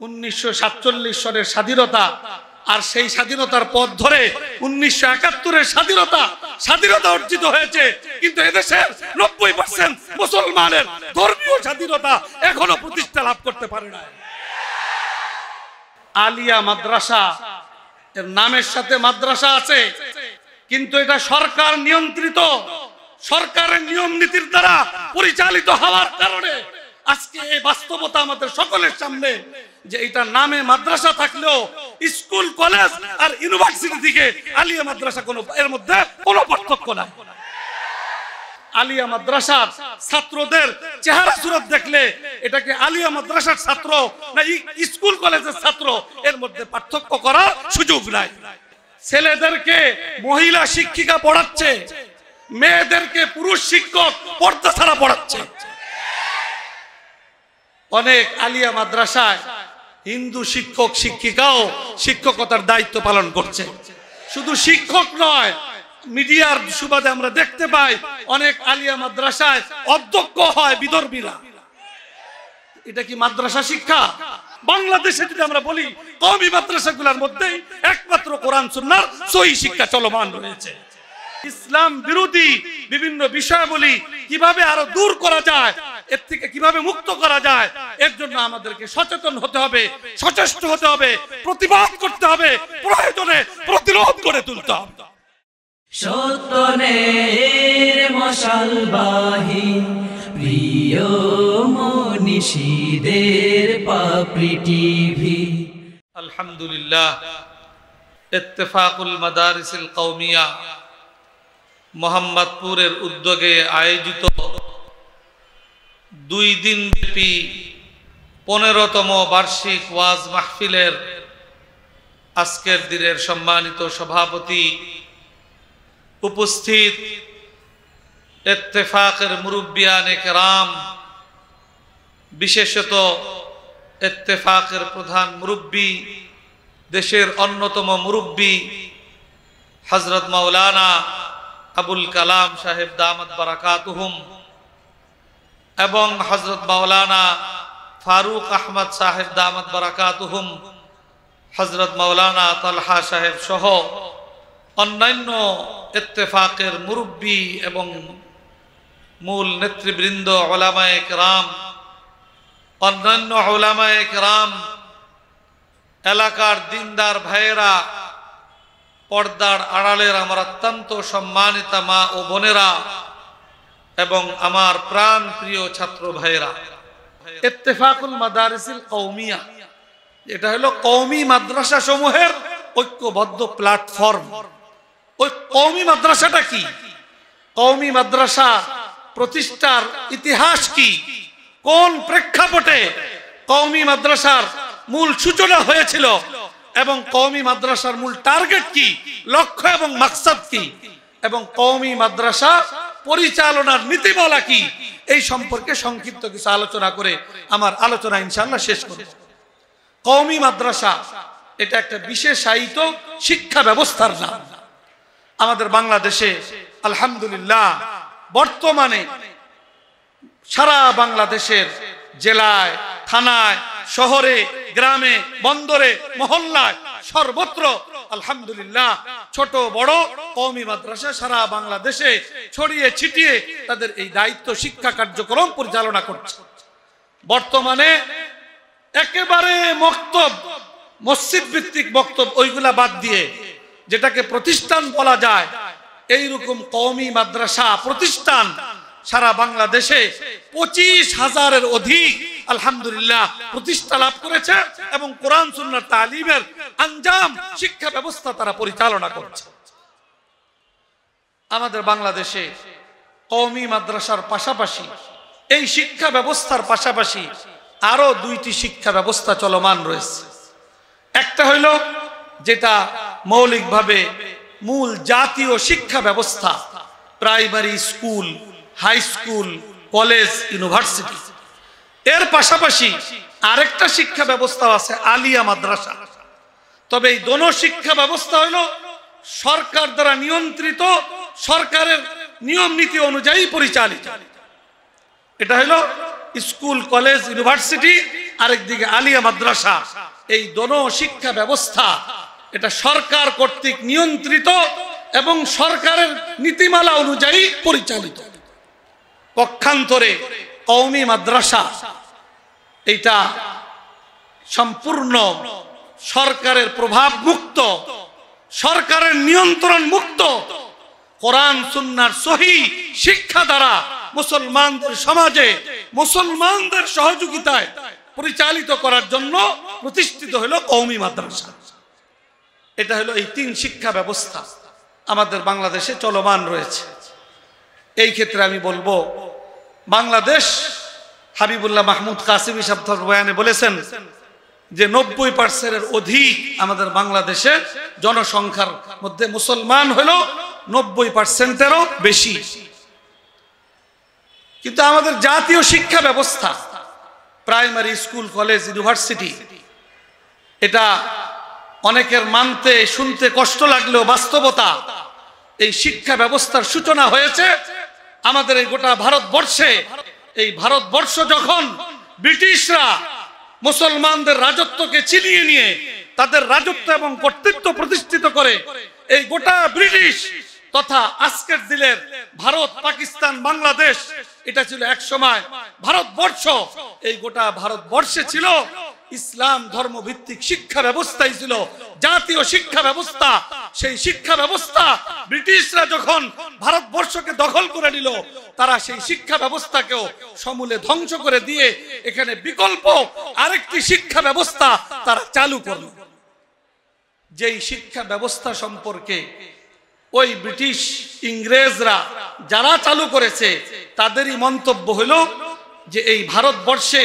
উনিশশো সালের স্বাধীনতা আর সেই স্বাধীনতার পথ ধরে উনিশশো একাত্তরের স্বাধীনতা স্বাধীনতা অর্জিত হয়েছে। কিন্তু এদেশের নব্বই পার্সেন্ট মুসলমানের ধর্মীয় স্বাধীনতা এখনও প্রতিষ্ঠা লাভ করতে পারে না আলিয়া মাদ্রাসা, এর নামের সাথে মাদ্রাসা আছে, কিন্তু এটা সরকার নিয়ন্ত্রিত। সরকারের নিয়ম নীতির দ্বারা পরিচালিত হওয়ার কারণে আজকে এই বাস্তবতা আমাদের সকলের সামনে যে এটা নামে মাদ্রাসা থাকলেও স্কুল, কলেজ আর ইউনিভার্সিটি থেকে আলিয়া মাদ্রাসা কোনো, এর মধ্যে কোনো পার্থক্য নাই। আলিয়া মাদ্রাসার ছাত্রদের চেহারা সুরত দেখলে এটাকে আলিয়া মাদ্রাসার ছাত্র না স্কুল, কলেজের ছাত্র? এর মধ্যে পার্থক্য করার সুযোগ নাই। ছেলেদেরকে মহিলা শিক্ষিকা পড়াচ্ছে, মেয়েদেরকে পুরুষ শিক্ষক পর্দা ছাড়া পড়াচ্ছে। অনেক আলিয়া মাদ্রাসায় হিন্দু শিক্ষক, শিক্ষিকাও শিক্ষকতার দায়িত্ব পালন করছে। শুধু শিক্ষক নয়, মিডিয়ার সুবাদে আমরা দেখতে পাই অনেক আলিয়া মাদ্রাসায় অধ্যক্ষ হয় বিদর্মীরা এটা কি মাদ্রাসা শিক্ষা? বাংলাদেশে যদি আমরা বলি কমি মাদ্রাসাগুলোর মধ্যেই একমাত্র কোরআন সুন্নার সহি শিক্ষা চলমান রয়েছে। ইসলাম বিরোধী বিভিন্ন বিষয়াবলী কীভাবে আরও দূর করা যায় এর থেকে কীভাবে মুক্ত করা যায় এর জন্য আমাদেরকে সচেতন হতে হবে সচেষ্ট হতে হবে প্রতিবাদ করতে হবে প্রয়োজনে প্রতিরোধ করে তুলতে হবে। সত্যনের মশালবাহী প্রিয় মনীষীদের পাপড়ি টিভি। আলহামদুলিল্লাহ ইত্তেফাকুল মাদারিসিল কৌমিয়া মোহাম্মদপুরের উদ্যোগে আয়োজিত দুই দিন ব্যাপী পনেরোতম বার্ষিক ওয়াজ মাহফিলের আজকের দিনের সম্মানিত সভাপতি উপস্থিত ইত্তেফাকের মুরব্বিয়ানে কেরাম, বিশেষত ইত্তেফাকের প্রধান মুরব্বী, দেশের অন্যতম মুরব্বী হজরত মাওলানা আবুল কালাম সাহেব দামত বারাকাতুহুম এবং হজরত মাওলানা ফারুক আহমদ সাহেব দামত বারাকাতুহুম হজরত মাওলানা তালহা সাহেব সহ অন্যান্য ইত্তেফাকের মুরব্বী এবং মূল নেতৃবৃন্দ ওলামায়ে কেরাম, অন্যান্য ওলামায়ে কেরাম, এলাকার দিনদার ভাইয়েরা পর্দার আড়ালের আমার অত্যন্ত সম্মানিতা মা ও বোনেরা এবং আমার প্রাণ প্রিয় ছাত্র ভাইয়েরা। ইত্তেফাকুল মাদারিসিল কৌমিয়া এটা হলো কৌমি মাদ্রাসা সমূহের ঐক্যবদ্ধ প্ল্যাটফর্ম ওই কৌমি মাদ্রাসাটা কি? কৌমি মাদ্রাসা প্রতিষ্ঠার ইতিহাস কি? কোন প্রেক্ষাপটে কৌমি মাদ্রাসার মূল সূচনা হয়েছিল? এবং কৌমি মাদ্রাসার মূল টার্গেট কি? লক্ষ্য এবং মাকসাদ কি? এবং কৌমি মাদ্রাসা পরিচালনার নীতিমালা কি? এই সম্পর্কে সংক্ষিপ্ত কিছু আলোচনা করে আমার আলোচনা ইনশাআল্লাহ শেষ করব। কৌমি মাদ্রাসা, এটা একটা বিশেষায়িত শিক্ষা ব্যবস্থার নাম। আমাদের বাংলাদেশে আলহামদুলিল্লাহ বর্তমানে সারা বাংলাদেশের জেলায়, থানায় শহরে, গ্রামে, বন্দরে, মহল্লায় সর্বত্র, আলহামদুলিল্লাহ, ছোট, বড়, কওমি মাদ্রাসা সারা বাংলাদেশে ছড়িয়ে ছিটিয়ে তাদের এই দায়িত্ব শিক্ষা কার্যক্রম পরিচালনা করছে। বর্তমানে একেবারে মক্তব, মসজিদ ভিত্তিক বক্তব্য ওইগুলা বাদ দিয়ে যেটাকে প্রতিষ্ঠান বলা যায়, এইরকম কওমি মাদ্রাসা প্রতিষ্ঠান সারা বাংলাদেশে পঁচিশ হাজারের অধিক, আলহামদুলিল্লাহ, প্রতিষ্ঠা লাভ করেছে এবং কোরআন সুন্নার তালিমের আঞ্জাম, শিক্ষা ব্যবস্থা তারা পরিচালনা করছে। আমাদের বাংলাদেশে কওমি মাদ্রাসার পাশাপাশি, এই শিক্ষা ব্যবস্থার পাশাপাশি আরও দুইটি শিক্ষা ব্যবস্থা চলমান রয়েছে। একটা হইল যেটা মৌলিকভাবে মূল জাতীয় শিক্ষা ব্যবস্থা, primary school high school college university এর পাশাপাশি আরেকটা শিক্ষা ব্যবস্থা আছে, আলিয়া মাদ্রাসা। তবে এই দোনো শিক্ষা ব্যবস্থা হলো সরকার দ্বারা নিয়ন্ত্রিত, সরকারের নিয়ম নীতি অনুযায়ী পরিচালিত। এটা হলো স্কুল কলেজ ইউনিভার্সিটি আরেকদিকে আলিয়া মাদ্রাসা। এই দোনো শিক্ষা ব্যবস্থা, এটা সরকার কর্তৃক নিয়ন্ত্রিত এবং সরকারের নীতিমালা অনুযায়ী পরিচালিত। পক্ষান্তরে কওমি মাদ্রাসা, এইটা সম্পূর্ণ সরকারের প্রভাব মুক্ত, সরকারের নিয়ন্ত্রণ মুক্ত। কোরআন, সুন্নার সহি শিক্ষা দ্বারা মুসলমানদের সমাজে মুসলমানদের সহযোগিতায় পরিচালিত করার জন্য প্রতিষ্ঠিত হলো কৌমি মাদ্রাসা। এটা হলো এই তিন শিক্ষা ব্যবস্থা আমাদের বাংলাদেশে চলমান রয়েছে। এই ক্ষেত্রে আমি বলব, বাংলাদেশ হাবিবুল্লাহ মাহমুদ কাসিমি সাহেব বয়ানে বলেছেন যে নব্বই পার্সেন্টের অধিক আমাদের বাংলাদেশে জনসংখ্যার মধ্যে মুসলমান হলো নব্বই পার্সেন্টেরও বেশি। কিন্তু আমাদের জাতীয় শিক্ষা ব্যবস্থা, প্রাইমারি স্কুল, কলেজ, ইউনিভার্সিটি, এটা অনেকের মানতে, শুনতে কষ্ট লাগলেও বাস্তবতা, এই শিক্ষা ব্যবস্থার সূচনা হয়েছে আমাদের এই গোটা ভারতবর্ষে, এই ভারতবর্ষ যখন ব্রিটিশরা মুসলমানদের রাজত্বকে চিনিয়ে নিয়ে তাদের রাজত্ব এবং কর্তৃত্ব প্রতিষ্ঠিত করে এই গোটা ব্রিটিশ তথা আজকের দিনের ভারত, পাকিস্তান, বাংলাদেশ, এটা ছিল এক সময় ভারতবর্ষ। এই গোটা ভারতবর্ষে ছিল ইসলাম ধর্ম ভিত্তিক শিক্ষা ব্যবস্থাই ছিল জাতীয় শিক্ষা ব্যবস্থা। সেই শিক্ষা ব্যবস্থা ব্রিটিশরা যখন ভারতবর্ষকে দখল করে নিল, তারা সেই শিক্ষা ব্যবস্থাকেও সমূলে ধ্বংস করে দিয়ে এখানে বিকল্প আরেকটি শিক্ষা ব্যবস্থা তারা চালু করল। যেই শিক্ষা ব্যবস্থা সম্পর্কে ওই ব্রিটিশ ইংরেজরা যারা চালু করেছে, তাদেরই মন্তব্য হলো যে এই ভারতবর্ষে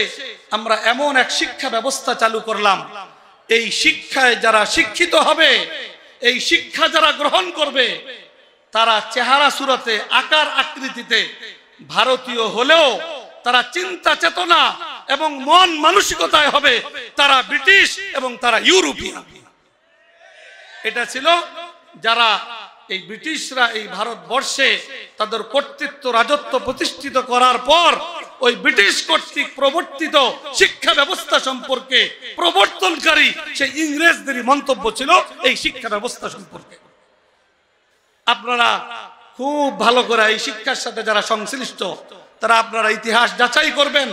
আমরা এমন এক শিক্ষা ব্যবস্থা চালু করলাম। এই শিক্ষায় যারা শিক্ষিত হবে, এই শিক্ষা যারা গ্রহণ করবে, তারা চেহারা সুরতে, আকার আকৃতিতে ভারতীয় হলেও তারা চিন্তা চেতনা এবং মন মানসিকতায় হবে, তারা ব্রিটিশ এবং তারা ইউরোপিয়ান এটা ছিল যারা এই ব্রিটিশরা এই ভারতবর্ষে তাদের কর্তৃত্ব রাজত্ব প্রতিষ্ঠিত করার পর ওই ব্রিটিশ কর্তৃক প্রবর্তিত শিক্ষা ব্যবস্থা সম্পর্কে প্রবর্তনকারী সেই ইংরেজদেরই মন্তব্য ছিল এই শিক্ষা ব্যবস্থা সম্পর্কে। আপনারা খুব ভালো করে এই শিক্ষার সাথে যারা সংশ্লিষ্ট, তারা আপনারা ইতিহাস যাচাই করবেন,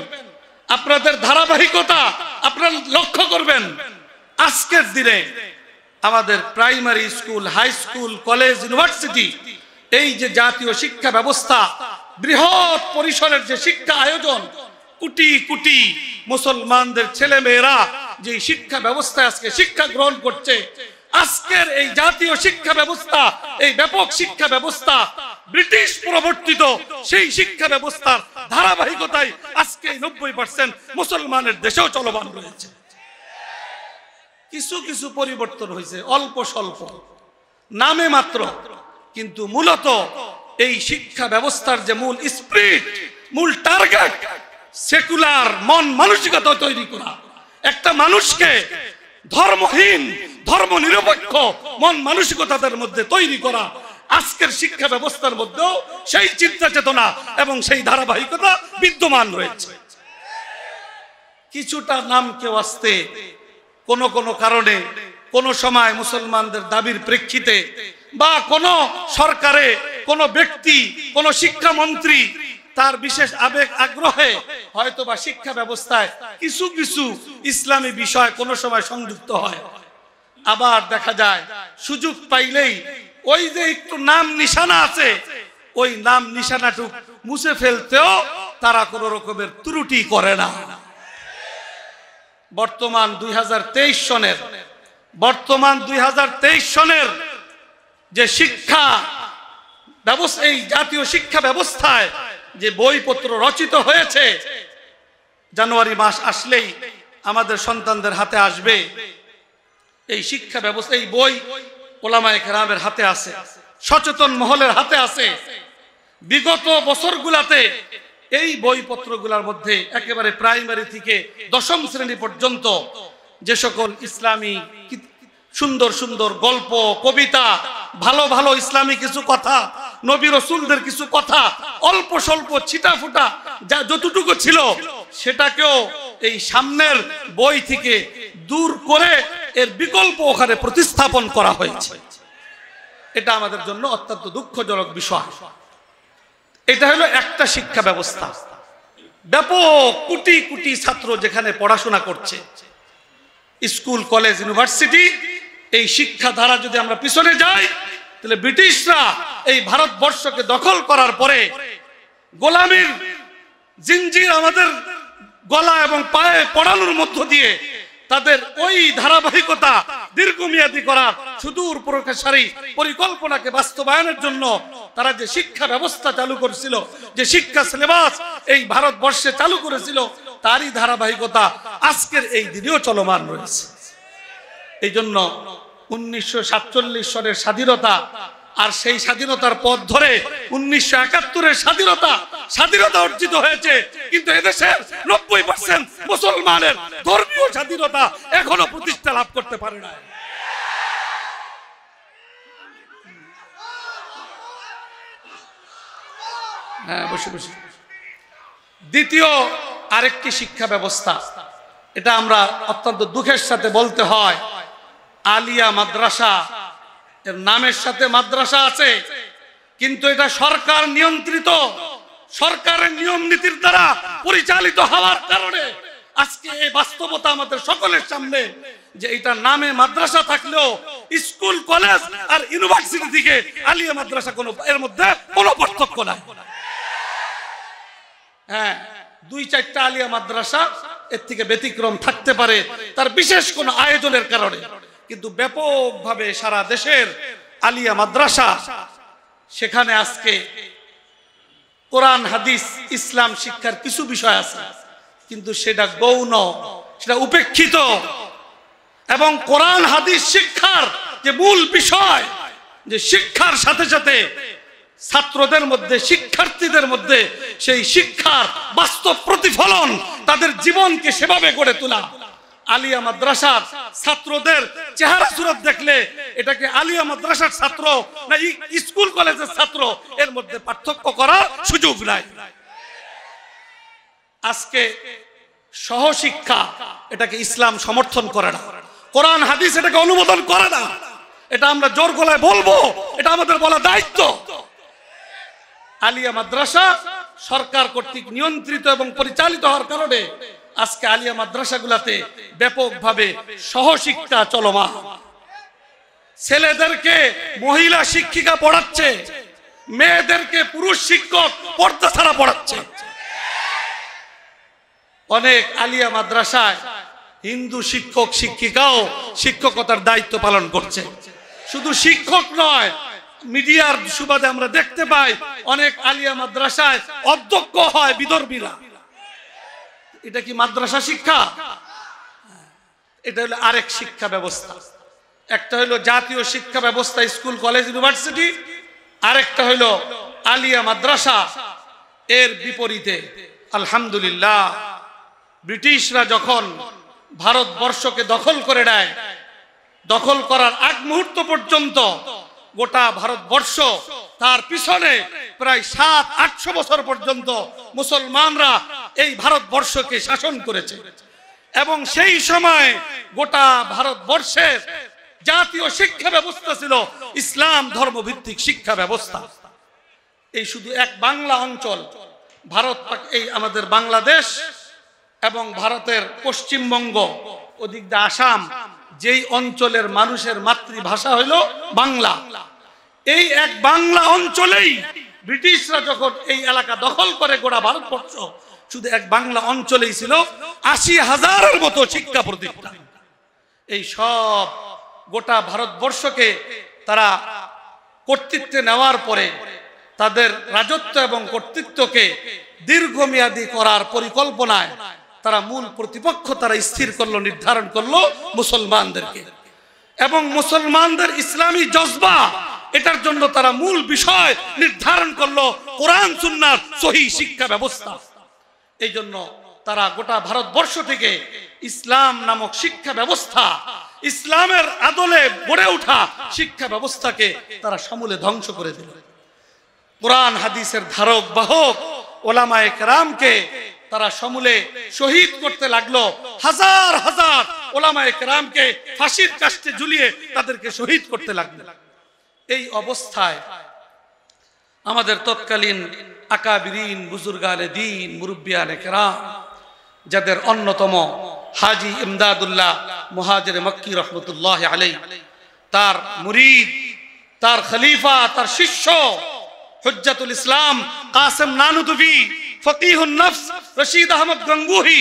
আপনাদের ধারাবাহিকতা আপনারা লক্ষ্য করবেন। আজকের দিনে আমাদের primary school, high school, college, university, এই যে জাতীয় শিক্ষা ব্যবস্থা, বৃহৎ পরিসরের যে শিক্ষা আয়োজন, কোটি কোটি মুসলমানদের ছেলে মেয়েরা যে শিক্ষা ব্যবস্থায় আজকে শিক্ষা গ্রহণ করছে, আজকের এই জাতীয় শিক্ষা ব্যবস্থা, এই ব্যাপক শিক্ষা ব্যবস্থা, ব্রিটিশ প্রবর্তিত সেই শিক্ষা ব্যবস্থার ধারাবাহিকতায় আজকে নব্বই পার্সেন্ট মুসলমানের দেশেও চলমান রয়েছে। কিছু কিছু পরিবর্তন হয়েছে, অল্প স্বল্প। নামে মাত্র, কিন্তু মূলত এই শিক্ষা ব্যবস্থার যে মূল স্প্রিট মূল টার্গেট সেকুলার মন মানসিকতা তৈরি করা। একটা মানুষকে ধর্মহীন ধর্ম নিরপেক্ষ মন মানসিকতাদের মধ্যে তৈরি করা। আজকের শিক্ষা ব্যবস্থার মধ্যেও সেই চিন্তা চেতনা এবং সেই ধারাবাহিকতা বিদ্যমান রয়েছে। কিছুটা নাম কেউ আসতে কোন কোন কারণে, কোন সময় মুসলমানদের দাবির প্রেক্ষিতে বা কোন সরকারে কোন ব্যক্তি, কোন শিক্ষামন্ত্রী তার বিশেষ আবেগ আগ্রহে হয়তো বা শিক্ষা ব্যবস্থায় কিছু কিছু ইসলামী বিষয় কোন সময় সংযুক্ত হয়। আবার দেখা যায়, সুযোগ পাইলেই ওই যে একটু নাম নিশানা আছে, ওই নাম নিশানাটুক মুছে ফেলতেও তারা কোন রকমের ত্রুটি করে না। বর্তমান দুই সনের, বর্তমান দুই সনের যে শিক্ষা ব্যবস্থা, এই জাতীয় শিক্ষা ব্যবস্থায় যে বইপত্র রচিত হয়েছে, জানুয়ারি মাস আসলেই আমাদের সন্তানদের হাতে আসবে। এই শিক্ষা ব্যবস্থা, এই বই ওলামায় কেরামের হাতে আছে, সচেতন মহলের হাতে আছে। বিগত বছরগুলাতে এই বইপত্রগুলোর মধ্যে একেবারে প্রাইমারি থেকে দশম শ্রেণি পর্যন্ত যে সকল ইসলামী সুন্দর সুন্দর গল্প, কবিতা, ভালো ভালো ইসলামী কিছু কথা, নবী রসুলদের কিছু কথা, অল্প স্বল্প ছিটা ফুটা যা যতটুকু ছিল সেটাকেও এই সামনের বই থেকে দূর করে এর বিকল্প ওখানে প্রতিস্থাপন করা হয়েছে। এটা আমাদের জন্য অত্যন্ত দুঃখজনক বিষয়। এটা হলো একটা শিক্ষা ব্যবস্থা। ব্যাপক কোটি কোটি ছাত্র যেখানে পড়াশোনা করছে। স্কুল, কলেজ, ইউনিভার্সিটি, এই শিক্ষা ধারা যদি আমরা পিছনে যাই, তাহলে ব্রিটিশরা এই ভারতবর্ষকে দখল করার পরে গোলামীর জিঞ্জির আমাদের গলা এবং পায়ে পড়ানোর মধ্য দিয়ে তাদের ওই ধারাবাহিকতা দীর্ঘমেয়াদী করা সুদূর প্রকাশারী পরিকল্পনাকে বাস্তবায়নের জন্য তারা যে শিক্ষা ব্যবস্থা চালু করেছিল, যে শিক্ষা সিলেবাস এই ভারতবর্ষে চালু করেছিল, তারই ধারাবাহিকতা আজকের এই দিনেও চলমান রয়েছে। এই জন্য উনিশশো সাতচল্লিশ সনের স্বাধীনতা আর সেই স্বাধীনতার পথ ধরে উনিশশো একাত্তরের স্বাধীনতা স্বাধীনতা অর্জিত হয়েছে। কিন্তু এদেশের নব্বই পার্সেন্ট মুসলমানের ধর্মীয় স্বাধীনতা এখনও প্রতিষ্ঠা লাভ করতে পারে না হ্যাঁ দ্বিতীয় আরেকটি শিক্ষা ব্যবস্থা, এটা আমরা অত্যন্ত দুঃখের সাথে বলতে হয়, আলিয়া মাদ্রাসা এর নামের সাথে মাদ্রাসা আছে, কিন্তু এটা সরকার নিয়ন্ত্রিত। সরকারের নিয়ম নীতির দ্বারা পরিচালিত হওয়ার কারণে আজকে এই বাস্তবতা আমাদের সকলের সামনে যে এটা নামে মাদ্রাসা থাকলেও স্কুল, কলেজ আর ইউনিভার্সিটি থেকে আলিয়া মাদ্রাসা কোনো, এর মধ্যে কোনো পার্থক্য নাই। হ্যাঁ দুই চারটা আলিয়া মাদ্রাসা এর থেকে ব্যতিক্রম থাকতে পারে, তার বিশেষ কোনো আয়োজনের কারণে। কিন্তু ব্যাপকভাবে সারা দেশের আলিয়া মাদ্রাসা সেখানে আজকে কোরআন, হাদিস, ইসলাম শিক্ষার কিছু বিষয় আছে, কিন্তু সেটা গৌণ, সেটা উপেক্ষিত। এবং কোরআন, হাদিস শিক্ষার যে মূল বিষয়, যে শিক্ষার সাথে সাথে ছাত্রদের মধ্যে, শিক্ষার্থীদের মধ্যে সেই শিক্ষার বাস্তব প্রতিফলন তাদের জীবনকে সেভাবে গড়ে তোলা। আলিয়া মাদ্রাসার ছাত্রদের চেহারা সুরত দেখলে এটাকে আলিয়া মাদ্রাসার ছাত্র না স্কুল কলেজের ছাত্র? এর মধ্যে পার্থক্য করার সুযোগ নাই। আজকে সহশিক্ষা এটাকে ইসলাম সমর্থন করে না। কোরআন, হাদিস এটাকে অনুমোদন করে না। এটা আমরা জোর গলায় বলব, এটা আমাদের বলা দায়িত্ব। আলিয়া মাদ্রাসা সরকার কর্তৃক নিয়ন্ত্রিত এবং পরিচালিত হওয়ার কারণে আজকে আলিয়া মাদ্রাসাগুলাতে ব্যাপকভাবে সহশিক্ষা চলমান। ছেলেদেরকে মহিলা শিক্ষিকা পড়াচ্ছে, মেয়েদেরকে পুরুষ শিক্ষক পর্দা ছাড়া পড়াচ্ছে। অনেক আলিয়া মাদ্রাসায় হিন্দু শিক্ষক শিক্ষিকাও শিক্ষকতার দায়িত্ব পালন করছে। শুধু শিক্ষক নয়, মিডিয়ার সুবাদে আমরা দেখতে পাই, অনেক আলিয়া মাদ্রাসায় অধ্যক্ষ হয় বিদর্মীরা এটা কি মাদ্রাসা শিক্ষা? এটা হলো আরেক শিক্ষা ব্যবস্থা। একটা হলো জাতীয় শিক্ষা ব্যবস্থা, স্কুল, কলেজ, ইউনিভার্সিটি। আরেকটা হলো আলিয়া মাদ্রাসা। এর বিপরীতে, আলহামদুলিল্লাহ, ব্রিটিশরা যখন ভারতবর্ষকে দখল করে নেয়, দখল করার আগ মুহূর্ত পর্যন্ত গোটা ভারতবর্ষ তার পিছনে প্রায় সাত আটশো বছর পর্যন্ত মুসলমানরা এই ভারতবর্ষকে শাসন করেছে। এবং সেই সময় গোটা ভারতবর্ষের জাতীয় শিক্ষা ব্যবস্থা ছিল ইসলাম ধর্মভিত্তিক শিক্ষা ব্যবস্থা। এই শুধু এক বাংলা অঞ্চল, ভারত এই আমাদের বাংলাদেশ এবং ভারতের পশ্চিমবঙ্গ, ওদিক দিয়ে আসাম, যেই অঞ্চলের মানুষের মাতৃভাষা হইল বাংলা। এই এক বাংলা অঞ্চলেই ব্রিটিশরা যখন এই এলাকা দখল করে গোড়া ভারতবর্ষ শুধু এক বাংলা অঞ্চলেই ছিল, আশি হাজারের মতো শিক্ষা প্রতিষ্ঠান। এই সব গোটা ভারতবর্ষকে তারা কর্তৃত্বে নেওয়ার পরে তাদের রাজত্ব এবং কর্তৃত্বকে দীর্ঘমেয়াদী করার পরিকল্পনায় তারা মূল প্রতিপক্ষ তারা স্থির করল, নির্ধারণ করল মুসলমানদেরকে। এবং মুসলমানদের ইসলামী জজবা, এটার জন্য তারা মূল বিষয় নির্ধারণ করল কোরআন, সুন্নার সহি শিক্ষা ব্যবস্থা। এই জন্য তারা গোটা ভারতবর্ষ থেকে ইসলাম নামক শিক্ষা ব্যবস্থা, ইসলামের আদলে গড়ে ওঠা শিক্ষা ব্যবস্থাকে তারা সমূলে ধ্বংস করে দিল। কোরআন, হাদিসের ধারক, বাহক, ওলামায়ে কেরামকে তারা সমূলে শহীদ করতে লাগল। হাজার হাজার ওলামায়ে কেরামকে ফাঁসির কাস্টে ঝুলিয়ে তাদেরকে শহীদ করতে লাগল। এই অবস্থায় আমাদের তৎকালীন আকাবিরিন, বুজুর্গানে দিন, মুরব্বিয়ানে কেরাম। যাদের অন্যতম হাজি ইমদাদুল্লাহ মুহাজির মক্কি রহমতুল্লাহ আলাই তার মুরিদ, তার খলিফা, তার শিষ্য হজ্জাতুল ইসলাম কাসেম নানুদুবি ফকিহুন নফস, রশিদ আহমদ গঙ্গুহি।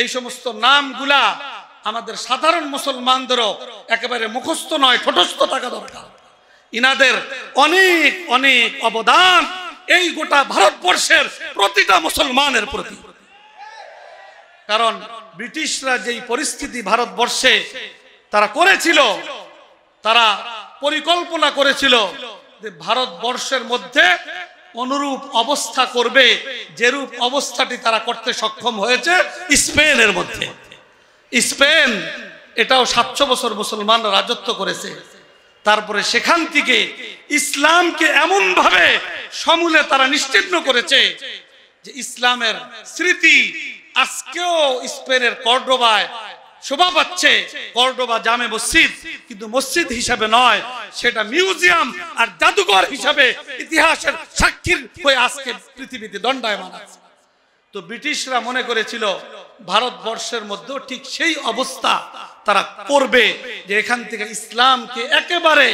এই সমস্ত নামগুলা আমাদের সাধারণ মুসলমানদেরও একেবারে মুখস্থ নয়, ঠোঁটস্থ থাকা দরকার। ইনাদের অনেক অনেক অবদান এই গোটা ভারতবর্ষের প্রতিটা মুসলমানের প্রতি। কারণ ব্রিটিশরা যেই পরিস্থিতি ভারতবর্ষে তারা করেছিল, তারা পরিকল্পনা করেছিল যে ভারতবর্ষের মধ্যে অনুরূপ অবস্থা করবে, যেরূপ অবস্থাটি তারা করতে সক্ষম হয়েছে স্পেনের মধ্যে। স্পেন এটাও সাতশো বছর মুসলমান রাজত্ব করেছে। তারপরে সেখান থেকে ইসলামকে এমন ভাবে সমূলে তারা নিশ্চিহ্ন করেছে যে ইসলামের স্মৃতি আজকেও স্পেনের কর্ডোবায় শোভা পাচ্ছে। কর্ডোবা জামে মসজিদ কিন্তু মসজিদ হিসাবে নয়, সেটা মিউজিয়াম আর জাদুঘর হিসাবে ইতিহাসের সাক্ষীর হয়ে আজকে পৃথিবীতে দণ্ডায়মান আছে। তো ব্রিটিশরা মনে করেছিল, ভারতবর্ষের মধ্যেও ঠিক সেই অবস্থা তারা করবে যে এখান থেকে ইসলামকে একেবারে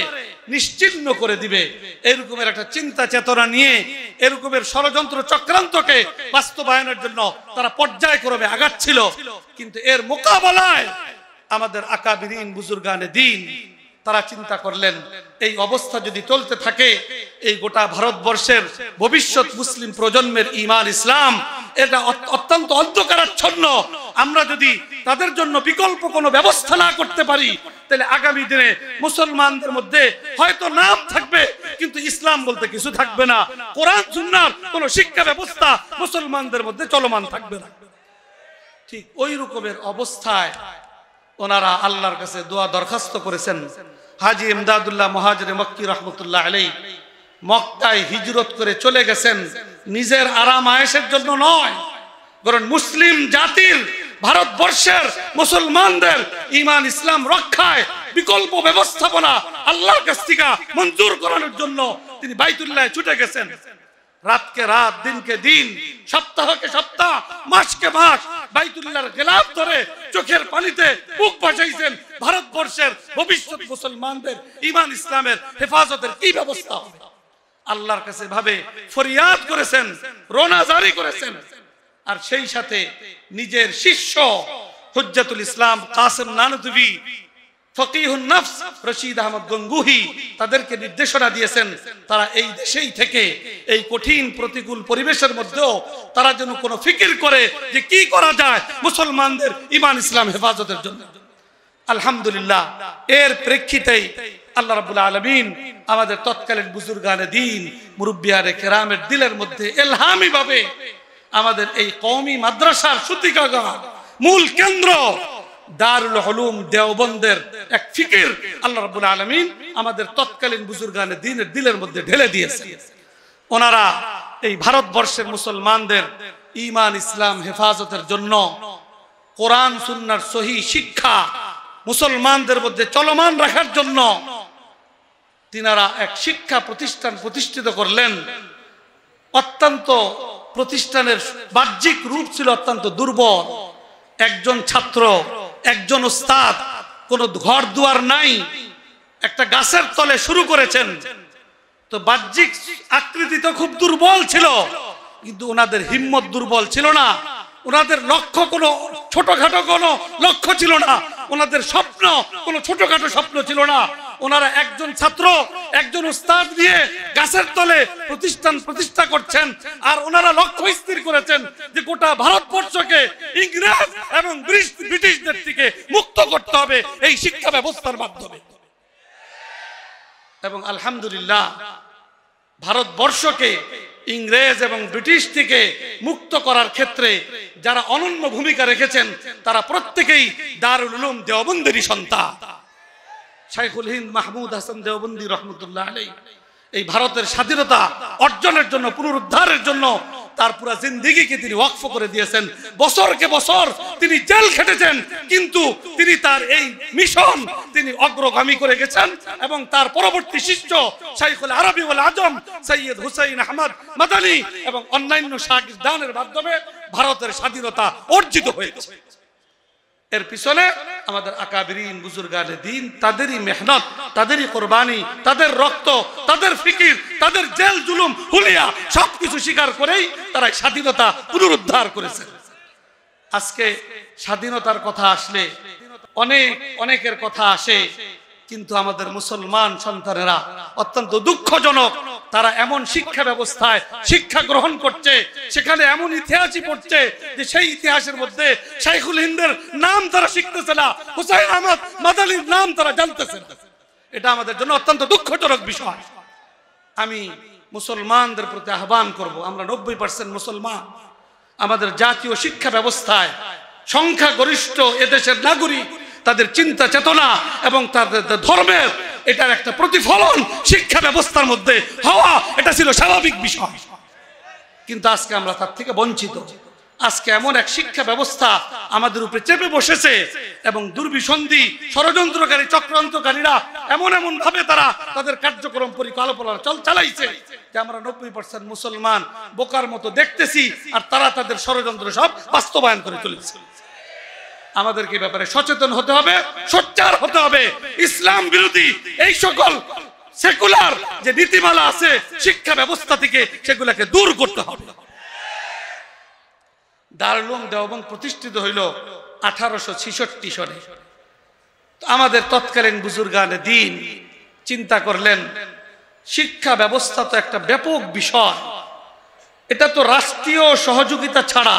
নিশ্চিহ্ন করে দিবে। এরকমের একটা চিন্তা চেতনা নিয়ে, এরকমের ষড়যন্ত্র চক্রান্তকে বাস্তবায়নের জন্য তারা পর্যায়ক্রমে আগাচ্ছিল। কিন্তু এর মোকাবেলায় আমাদের আকাবিরিন বুজুর্গানে দিন তারা চিন্তা করলেন, এই অবস্থা যদি চলতে থাকে, এই গোটা ভারতবর্ষের ভবিষ্যৎ মুসলিম প্রজন্মের ইমান ইসলাম, এটা অত্যন্ত অন্ধকারাচ্ছন্ন। আমরা যদি তাদের জন্য বিকল্প কোনো ব্যবস্থা না করতে পারি, তাহলে আগামী দিনে মুসলমানদের মধ্যে হয়তো নাম থাকবে, কিন্তু ইসলাম বলতে কিছু থাকবে না। কোরআন, সুন্নার কোনো শিক্ষা ব্যবস্থা মুসলমানদের মধ্যে চলমান থাকবে না। ঠিক ওই রকমের অবস্থায় ওনারা আল্লাহর কাছে দোয়া দরখাস্ত করেছেন। হাজি ইমদাদুল্লাহ মহাজরে মক্কি রহমতুল্লাহ আলাই মক্কায় হিজরত করে চলে গেছেন নিজের আরাম আয়েসের জন্য নয়, বরং মুসলিম জাতির, ভারতবর্ষের, মুসলমানদের ইমান ইসলাম রক্ষায় বিকল্প ব্যবস্থাপনা আল্লাহ কাছ থেকে মঞ্জুর করানোর জন্য তিনি বাইতুল্লাহ ছুটে গেছেন। রাতকে রাত, দিনকে দিন, সপ্তাহকে সপ্তাহ, মাসকে মাস বাইতুল্লাহর গেলাপ ধরে চোখের পানিতে বুক বাঁচাইছেন ভারতবর্ষের ভবিষ্যৎ মুসলমানদের ইমান ইসলামের হেফাজতের কি ব্যবস্থা আল্লাহর কাছে ভাবে ফরিয়াদ করেছেন, রোনা জারি করেছেন। আর সেই সাথে নিজের শিষ্য হুজ্জাতুল ইসলাম কাসেম নানতুবি ফকিহুন নফস, রশিদ আহমদ গঙ্গুহি তাদেরকে নির্দেশনা দিয়েছেন, তারা এই দেশেই থেকে এই কঠিন প্রতিকূল পরিবেশের মধ্যেও তারা যেন কোনো ফিকির করে যে কি করা যায় মুসলমানদের ইমান ইসলাম হেফাজতের জন্য। আলহামদুলিল্লাহ, এর প্রেক্ষিতেই আল্লাহ রাব্বুল আলামিন আমাদের তৎকালীন বুজুর্গানে দিন মুরব্বিয়ারে কেরামের দিলের মধ্যে এলহামি ভাবে আমাদের এই কওমি মাদ্রাসার সুতিকাগার মূল কেন্দ্র দারুল হলুম দেওবন্দের এক ফিকির আল্লাহ রাব্বুল আলামিন আমাদের তৎকালীন বুজুর্গানে দিনের দিলের মধ্যে ঢেলে দিয়েছে ওনারা এই ভারতবর্ষের মুসলমানদের ইমান ইসলাম হেফাজতের জন্য কোরআন, সুন্নার সহি শিক্ষা মুসলমানদের মধ্যে চলমান রাখার জন্য তিনারা এক শিক্ষা প্রতিষ্ঠান প্রতিষ্ঠিত করলেন। অত্যন্ত প্রতিষ্ঠানের বাহ্যিক রূপ ছিল অত্যন্ত দুর্বল। একজন ছাত্র একজন ওস্তাদ কোন ঘর দুয়ার নাই, একটা গাছের তলে শুরু করেছেন। তো বাহ্যিক আকৃতি তো খুব দুর্বল ছিল, কিন্তু ওনাদের হিম্মত দুর্বল ছিল না। ওনাদের লক্ষ্য কোনো ছোটখাটো কোনো লক্ষ্য ছিল না। ওনাদের স্বপ্ন কোনো ছোটখাটো স্বপ্ন ছিল না। ওনারা একজন ছাত্র, একজন উস্তাদ দিয়ে গাছের তলে প্রতিষ্ঠান প্রতিষ্ঠা করছেন। আর ওনারা লক্ষ্য স্থির করেছেন যে গোটা ভারতবর্ষকে ইংরেজ এবং ব্রিটিশদের থেকে মুক্ত করতে হবে এই শিক্ষা ব্যবস্থার মাধ্যমে। এবং আলহামদুলিল্লাহ, ভারতবর্ষকে ইংরেজ এবং ব্রিটিশ থেকে মুক্ত করার ক্ষেত্রে যারা অনন্য ভূমিকা রেখেছেন, তারা প্রত্যেকেই দারুল উলুম দেওবন্দেরই সন্তান। শাইখুল হিন্দ মাহমুদ হাসান দেওবন্দি রহমতুল্লাহ আলাই এই ভারতের স্বাধীনতা অর্জনের জন্য, পুনরুদ্ধারের জন্য তার পুরো জিন্দিগিকে তিনি ওয়াকফ করে দিয়েছেন। বছরকে বছর তিনি জেল খেটেছেন, কিন্তু তিনি তার এই মিশন তিনি অগ্রগামী করে গেছেন এবং তার পরবর্তী শিষ্য শাইখুল আরবি ওয়াল আজম সৈয়দ হুসাইন আহমদ মাদানী এবং অন্যান্য শাগিরদানের মাধ্যমে ভারতের স্বাধীনতা অর্জিত হয়েছে। এর পিছনে আমাদের আকাবিরিন, বুজুর্গানে দিন, তাদেরই মেহনত, তাদেরই কোরবানি, তাদের রক্ত, তাদের ফিকির, তাদের জেল, জুলুম, হুলিয়া, সবকিছু স্বীকার করেই তারা স্বাধীনতা পুনরুদ্ধার করেছে। আজকে স্বাধীনতার কথা আসলে, অনেক, অনেকের কথা আসে কিন্তু আমাদের মুসলমান সন্তানেরা অত্যন্ত দুঃখজনক। তারা এমন শিক্ষা ব্যবস্থায় শিক্ষা গ্রহণ করছে, সেখানে এমন ইতিহাসই পড়ছে যে সেই ইতিহাসের মধ্যে শাইখুল হিন্দের নাম তারা শিখতেছে না, হুসাইন আহমদ মাদালির নাম তারা জানতেছে এটা আমাদের জন্য অত্যন্ত দুঃখজনক বিষয়। আমি মুসলমানদের প্রতি আহ্বান করব, আমরা নব্বই পার্সেন্ট মুসলমান। আমাদের জাতীয় শিক্ষা ব্যবস্থায় সংখ্যাগরিষ্ঠ এদেশের নাগরিক তাদের চিন্তা চেতনা এবং তাদের ধর্মের এটার একটা প্রতিফলন শিক্ষা ব্যবস্থার মধ্যে হওয়া, এটা ছিল স্বাভাবিক বিষয়। কিন্তু আজকে আমরা তার থেকে বঞ্চিত। আজকে এমন এক শিক্ষা ব্যবস্থা আমাদের উপরে চেপে বসেছে এবং দুর্বিসন্ধি, ষড়যন্ত্রকারী, চক্রান্তকারীরা এমন এমন ভাবে তারা তাদের কার্যক্রম পরিকল্পনা চল চালাইছে যে আমরা নব্বই পার্সেন্ট মুসলমান বোকার মতো দেখতেছি আর তারা তাদের ষড়যন্ত্র সব বাস্তবায়ন করে চলেছে। আমাদেরকে ব্যাপারে সচেতন হতে হবে, সোচ্চার হতে হবে। ইসলাম বিরোধী এই সকল সেকুলার যে নীতিমালা আছে, শিক্ষা ব্যবস্থা থেকে সেগুলোকে দূর করতে হবে। দারুলুম দেওবন্দ প্রতিষ্ঠিত হইল আঠারোশো ছিষট্টি সনে। আমাদের তৎকালীন বুজুর্গানে দিন চিন্তা করলেন, শিক্ষা ব্যবস্থা তো একটা ব্যাপক বিষয়। এটা তো রাষ্ট্রীয় সহযোগিতা ছাড়া,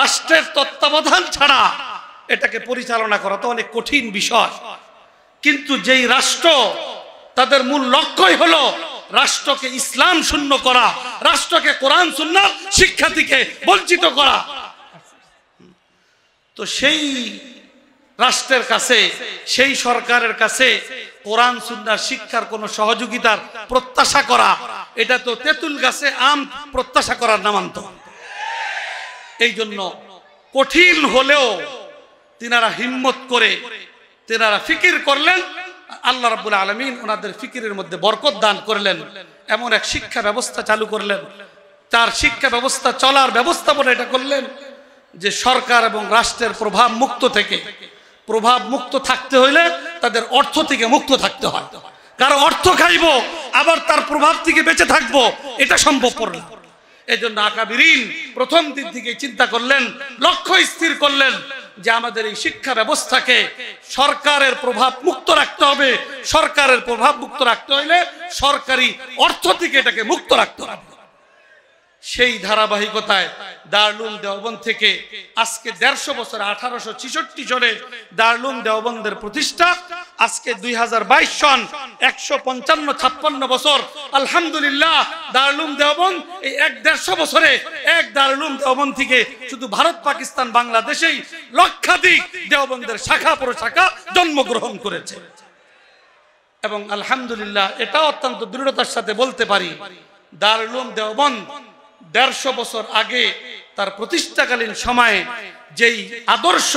রাষ্ট্রের তত্ত্বাবধান ছাড়া এটাকে পরিচালনা করা তো অনেক কঠিন বিষয়। কিন্তু যেই রাষ্ট্র, তাদের মূল লক্ষ্যই হলো রাষ্ট্রকে ইসলাম শূন্য করা, রাষ্ট্রকে কোরআন সুন্নার শিক্ষা থেকে বঞ্চিত করা। তো সেই রাষ্ট্রের কাছে, সেই সরকারের কাছে কোরআন সুন্নার শিক্ষার কোনো সহযোগিতার প্রত্যাশা করা, এটা তো তেঁতুল গাছে আম প্রত্যাশা করার নামান্ত। এই জন্য কঠিন হলেও তিনারা হিম্মত করে তেনারা ফিকির করলেন, আল্লাহ রাব্বুল আলমিন ওনাদের ফিকিরের মধ্যে বরকত দান করলেন, এমন এক শিক্ষা ব্যবস্থা চালু করলেন, তার শিক্ষা ব্যবস্থা চলার ব্যবস্থাপনা এটা করলেন, যে সরকার এবং রাষ্ট্রের প্রভাব মুক্ত থেকে, প্রভাব মুক্ত থাকতে হইলে তাদের অর্থ থেকে মুক্ত থাকতে হয়। কারও অর্থ খাইবো, আবার তার প্রভাব থেকে বেঁচে থাকব, এটা সম্ভবপর না। এই জন্য আকাবিরিন প্রথম দিক থেকে চিন্তা করলেন, লক্ষ্য স্থির করলেন যে আমাদের এই শিক্ষা ব্যবস্থাকে সরকারের প্রভাব মুক্ত রাখতে হবে। সরকারের প্রভাব মুক্ত রাখতে হইলে সরকারি অর্থ থেকে এটাকে মুক্ত রাখতে হবে। সেই ধারাবাহিকতায় দারলুম দেওবন্দ থেকে আজকে দেড়শো বছর, আঠারোশো ছিষট্টি সনে দারলুম দেওবন্দের প্রতিষ্ঠা। আজকে দুই হাজার বাইশ সন একশো পঞ্চান্ন, ছাপ্পান্ন বছর। আলহামদুলিল্লাহ, দারলুম দেওবন্দ এই এক দেড়শো বছরে এক দারলুম দেওবন্দ থেকে শুধু ভারত, পাকিস্তান, বাংলাদেশেই লক্ষাধিক দেওবন্দের শাখা প্রশাখা জন্মগ্রহণ করেছে। এবং আলহামদুলিল্লাহ এটা অত্যন্ত দৃঢ়তার সাথে বলতে পারি, দারুলুম দেওবন্দ দেড়শো বছর আগে তার প্রতিষ্ঠাকালীন সময়ে যেই আদর্শ,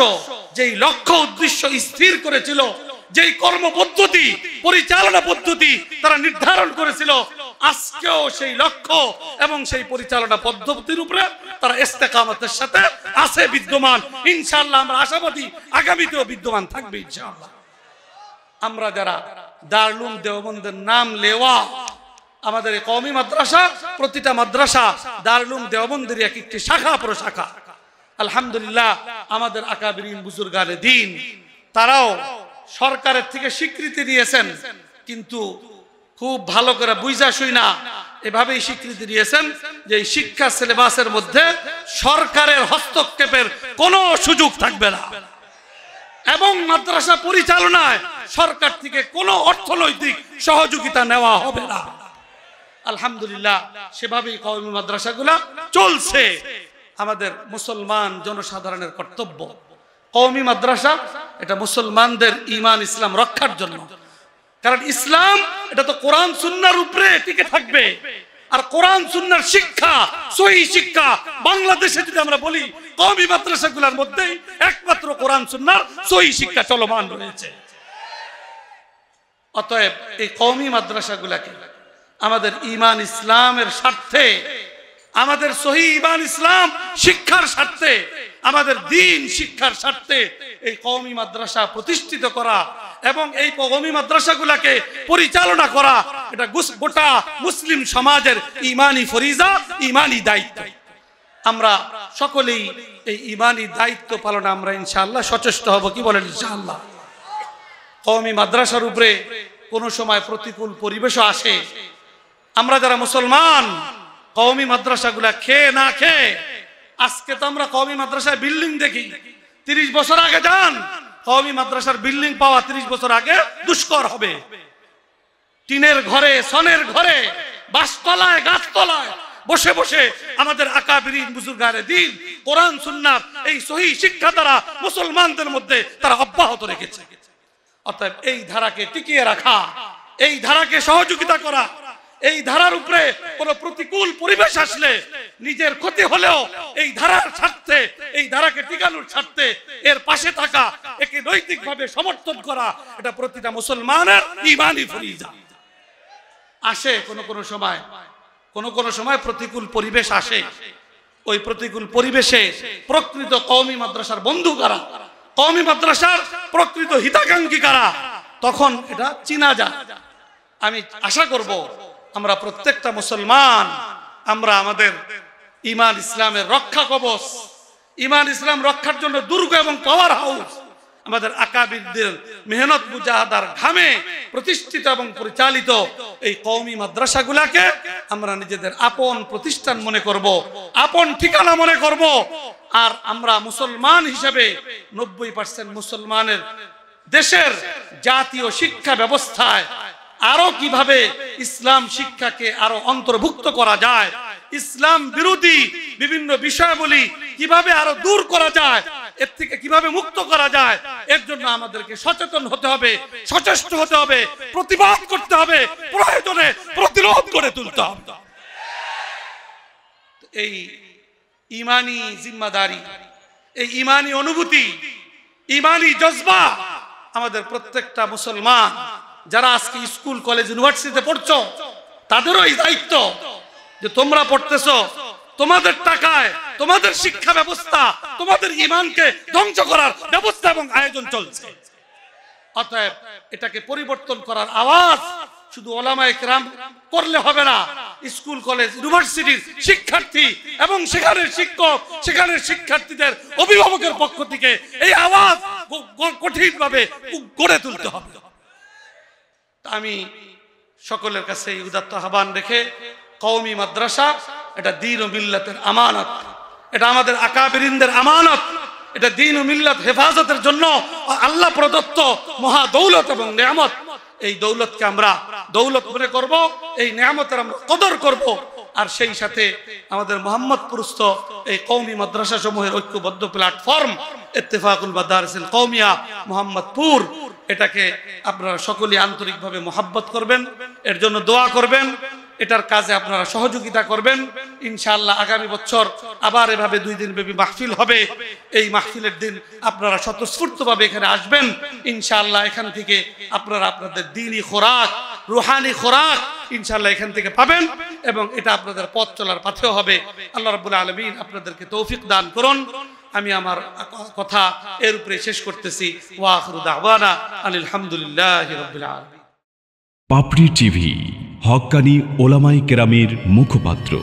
যেই লক্ষ্য উদ্দেশ্য স্থির করেছিল, যেই কর্ম পদ্ধতি পরিচালনা পদ্ধতি তারা নির্ধারণ করেছিল, আজকেও সেই লক্ষ্য এবং সেই পরিচালনা পদ্ধতির উপরে তারা ইস্তেকামতের সাথে আছে বিদ্যমান। ইনশাআল্লাহ আমরা আশাবাদী আগামীতেও বিদ্যমান থাকবে ইনশাআল্লাহ। আমরা যারা দারুলুম দেওবন্দের নাম লেওয়া আমাদের কওমি মাদ্রাসা, প্রতিটা মাদ্রাসা দারুলুম দেওবন্দের এক একটি শাখা প্রশাখা আলহামদুলিল্লাহ, আমাদের আকাবিরিন বুজুর্গানে দিন। তারাও সরকারের থেকে স্বীকৃতি দিয়েছেন কিন্তু খুব ভালো করে বুঝা শুই না, এভাবেই স্বীকৃতি দিয়েছেন যে শিক্ষা সিলেবাসের মধ্যে সরকারের হস্তক্ষেপের কোনো সুযোগ থাকবে না। এবং মাদ্রাসা পরিচালনায় সরকার থেকে কোনো অর্থনৈতিক সহযোগিতা নেওয়া হবে না। আলহামদুলিল্লাহ, সেভাবেই কওমি মাদ্রাসাগুলা চলছে। আমাদের মুসলমান জনসাধারণের কর্তব্য। কওমি মাদ্রাসা, এটা মুসলমানদের ইমান ইসলাম রক্ষার জন্য। কারণ ইসলাম, এটা তো কোরআন, সুন্নার উপরে টিকে থাকবে। আর কোরআন, সুন্নার শিক্ষা, সহি শিক্ষা, বাংলাদেশে যদি আমরা বলি কমি মাদ্রাসাগুলোর মধ্যেই একমাত্র কোরআন, সুন্নার সহি শিক্ষা চলমান রয়েছে। অতএব এই কওমি মাদ্রাসাগুলাকে আমাদের ইমান ইসলামের স্বার্থে, আমাদের সহি ইমান ইসলাম শিক্ষার স্বার্থে, আমাদের দিন শিক্ষার স্বার্থে এই কওমি মাদ্রাসা প্রতিষ্ঠিত করা এবং এই কওমি মাদ্রাসাগুলাকে পরিচালনা করা, এটা গোটা মুসলিম সমাজের ইমানি ফরিজা ইমানি দায়িত্ব। আমরা সকলেই এই ইমানি দায়িত্ব পালনে আমরা ইনশাআল্লাহ সচেষ্ট হব, কি বলেন ইনশাআল্লাহ? কওমি মাদ্রাসার উপরে কোনো সময় প্রতিকূল পরিবেশও আসে আমরা যারা মুসলমান, কওমি মাদ্রাসাগুলা খেয়ে না খেয়ে, আজকে তো আমরা কওমি মাদ্রাসায় বিল্ডিং দেখি। তিরিশ বছর আগে যান, কওমি মাদ্রাসার বিল্ডিং পাওয়া তিরিশ বছর আগে দুষ্কর হবে। টিনের ঘরে, সনের ঘরে, বাসতলায়, গাছতলায় বসে বসে আমাদের আকাবিরিন বুজুর্গারে দিন, কোরআন, সুন্নাত, এই সহি শিক্ষা দ্বারা মুসলমানদের মধ্যে তারা অব্যাহত রেখেছে। অতএব এই ধারাকে টিকিয়ে রাখা, এই ধারাকে সহযোগিতা করা এই ধারার উপরে কোন প্রতিকূল পরিবেশ আসলে নিজের ক্ষতি হলেও এই ধারার স্বার্থে, এই ধারাকে টিকানোর স্বার্থে এর পাশে থাকা, একে নৈতিকভাবে সমর্থন করা, এটা প্রতিটা মুসলমানের ইমানই ফরিজা আসে কোন কোন সময়, কোন কোন সময় প্রতিকূল পরিবেশ আসে। ওই প্রতিকূল পরিবেশে প্রকৃত কওমি মাদ্রাসার বন্ধু কারা? কওমি মাদ্রাসার প্রকৃত হিতাকাঙ্ক্ষী কারা? তখন এটা চিনা যায়। আমি আশা করব আমরা প্রত্যেকটা মুসলমান, আমরা আমাদের ইমান ইসলামের রক্ষা কবচ। ইমান ইসলাম রক্ষার জন্য দুর্গ এবং পাওয়ার হাউস। আমাদের আকাবিরদের মেহনত মুজাহাদার ঘামে প্রতিষ্ঠিত এবং পরিচালিত এই কওমি মাদ্রাসাগুলাকে আমরা নিজেদের আপন প্রতিষ্ঠান মনে করব, আপন ঠিকানা মনে করব। আর আমরা মুসলমান হিসেবে নব্বই পার্সেন্ট মুসলমানের দেশের জাতীয় শিক্ষা ব্যবস্থায় আরও কীভাবে ইসলাম শিক্ষাকে আরও অন্তর্ভুক্ত করা যায়, ইসলাম বিরোধী বিভিন্ন বিষয়াবলী কীভাবে আরও দূর করা যায়, এর থেকে কীভাবে মুক্ত করা যায়, এর জন্য আমাদেরকে সচেতন হতে হবে, সচেষ্ট হতে হবে, প্রতিবাদ করতে হবে, প্রয়োজনে প্রতিরোধ করে তুলতে হবে। এই ইমানি জিম্মাদারি, এই ইমানি অনুভূতি, ইমানি জজবা আমাদের প্রত্যেকটা মুসলমান যারা আজকে স্কুল, কলেজ, ইউনিভার্সিটিতে পড়ছো, তাদেরও এই দায়িত্ব যে তোমরা পড়তেছো, তোমাদের টাকায়, তোমাদের শিক্ষা ব্যবস্থা, তোমাদের ইমানকে ধ্বংস করার ব্যবস্থা এবং আয়োজন চলছে। অতএব এটাকে পরিবর্তন করার আওয়াজ শুধু ওলামায়ে কেরাম করলে হবে না, স্কুল, কলেজ, ইউনিভার্সিটির শিক্ষার্থী এবং সেখানের শিক্ষক, সেখানের শিক্ষার্থীদের অভিভাবকের পক্ষ থেকে এই আওয়াজ কঠিনভাবে গড়ে তুলতে হবে। আমি সকলের কাছে উদাত্ত আহ্বান রেখে কওমি মাদ্রাসা, এটা দিন ও মিল্লাতের আমানত। এটা আমাদের আকাবিরিনদের আমানত। এটা দিন ও মিল্লাত হেফাজতের জন্য আল্লাহ প্রদত্ত মহা দৌলত এবং নিয়ামত। এই দৌলতকে আমরা দৌলত মনে করব, এই নিয়ামতের আমরা কদর করব। আর সেই সাথে আমাদের মোহাম্মদপুরস্থ এই কৌমি মাদ্রাসা সমূহের ঐক্যবদ্ধ প্ল্যাটফর্ম, ইত্তেফাকুল মাদারিসিল কৌমিয়া মোহাম্মদপুর। এটাকে আপনারা সকলেই আন্তরিকভাবে মোহাব্বত করবেন, এর জন্য দোয়া করবেন, এটার কাজে আপনারা সহযোগিতা করবেন। ইনশাআল্লাহ আগামী বছর আবার এভাবে দুই দিন ব্যাপী মাহফিল হবে। এই মাহফিলের দিন আপনারা স্বতঃস্ফূর্তভাবে এখানে আসবেন। ইনশাআল্লাহ এখান থেকে আপনারা আপনাদের দিনই খোরাক, রুহানি খোরাক ইনশাআল্লাহ এখান থেকে পাবেন এবং এটা আপনাদের পথ চলার পাথেও হবে। আল্লাহ রাব্বুল আলামিন আপনাদেরকে তৌফিক দান করুন। আমি আমার কথা এর উপরে শেষ করতেছি। পাপড়ি টিভি হকানি ওলামাই কেরামের মুখপাত্র।